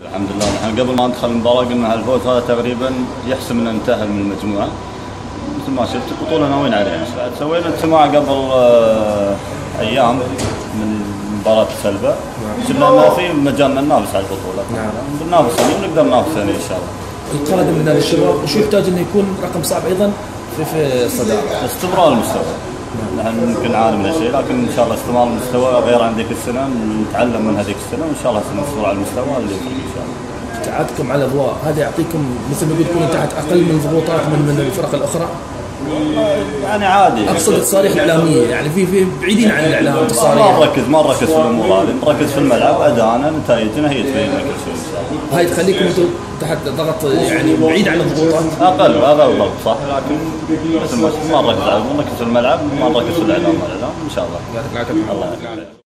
الحمد لله نحن قبل ما ندخل المباراة قلنا الفوز هذا تقريبا يحسم ان انتهى من المجموعة. مثل ما شفت البطولة ناويين عليها. سوينا اجتماع قبل آه، أيام من مباراة سلبة شفنا ان في مجال ننافس على البطولة. نعم. بننافس ونقدر ننافس يعني إن شاء الله. القادم من الشباب. وشو يحتاج إنه يكون رقم صعب أيضا في في الصداره استمرار المستوى. يمكن نعاني من هالشيء لكن إن شاء الله استمرار المستوى غير عن ذيك السنة نتعلم من هذيك السنة وإن شاء الله سنستمر على المستوى اللي إن شاء الله. ابتعادكم على الأضواء هذا يعطيكم مثل ما تكونوا تحت أقل من الضغوطات من من الفرق الأخرى؟ يعني عادي. أقصد التصاريح الإعلامية يعني في في بعيدين عن الإعلام ما تصاريح نركز ما نركز في الأمور هذه. نركز في الملعب ادائنا نتائجنا هي تبين الله هاي تخليكم أنتم تحت ضغط يعني بعيد عن الضغوطات؟ أقل هذا الضغط صح. لكن مثل ما ما نركز على نركز في الملعب ما نركز في الإعلام والاعلام إن شاء الله. الله يعافيك.